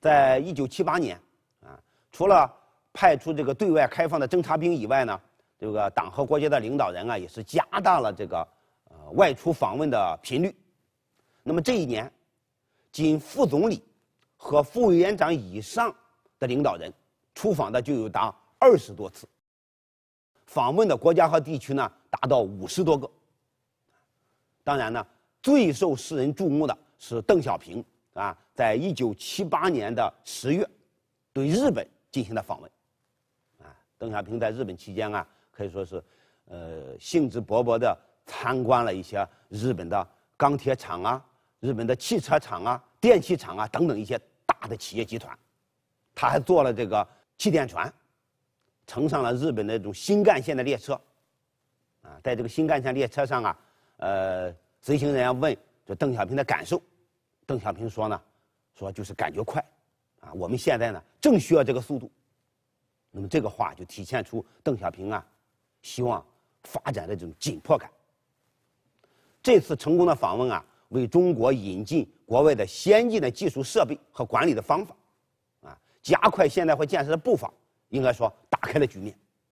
在一九七八年，啊，除了派出这个对外开放的侦察兵以外呢，这个党和国家的领导人啊，也是加大了这个呃外出访问的频率。那么这一年，仅副总理和副委员长以上的领导人出访的就有达二十多次，访问的国家和地区呢达到五十多个。当然呢，最受世人注目的是邓小平啊，在一九七八年的十月，对日本进行了访问。啊，邓小平在日本期间啊，可以说是，呃，兴致勃勃地参观了一些日本的钢铁厂啊、日本的汽车厂啊、电器厂啊等等一些大的企业集团。他还坐了这个气垫船，乘上了日本的这种新干线的列车。啊，在这个新干线列车上啊。呃，随行人员问这邓小平的感受，邓小平说呢，说就是感觉快，啊，我们现在呢正需要这个速度。那么这个话就体现出邓小平啊，希望发展的这种紧迫感。这次成功的访问啊，为中国引进国外的先进的技术设备和管理的方法，啊，加快现代化建设的步伐，应该说打开了局面。